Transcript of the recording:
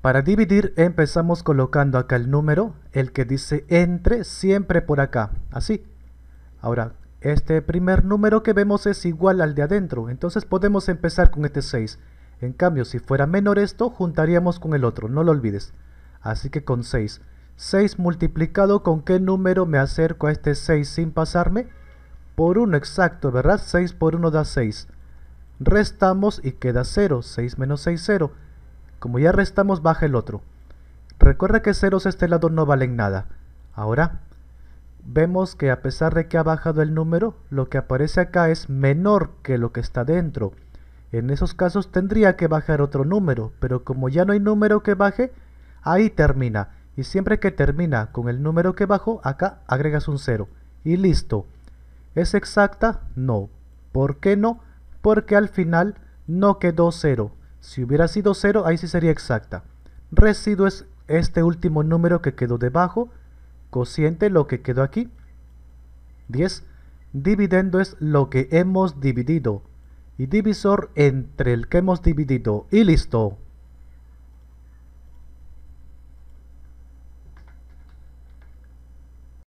Para dividir empezamos colocando acá el número, el que dice entre, siempre por acá, así. Ahora, este primer número que vemos es igual al de adentro, entonces podemos empezar con este 6. En cambio, si fuera menor esto, juntaríamos con el otro, no lo olvides. Así que con 6. 6 multiplicado con qué número me acerco a este 6 sin pasarme? Por 1 exacto, ¿verdad? 6 por 1 da 6. Restamos y queda 0. 6 menos 6, 0. Como ya restamos, baja el otro. Recuerda que ceros a este lado no valen nada. Ahora, vemos que a pesar de que ha bajado el número, lo que aparece acá es menor que lo que está dentro. En esos casos tendría que bajar otro número, pero como ya no hay número que baje, ahí termina. Y siempre que termina con el número que bajó, acá agregas un 0. Y listo. ¿Es exacta? No. ¿Por qué no? Porque al final no quedó 0. Si hubiera sido 0, ahí sí sería exacta. Residuo es este último número que quedó debajo. Cociente lo que quedó aquí. 10. Dividendo es lo que hemos dividido. Y divisor entre el que hemos dividido. Y listo.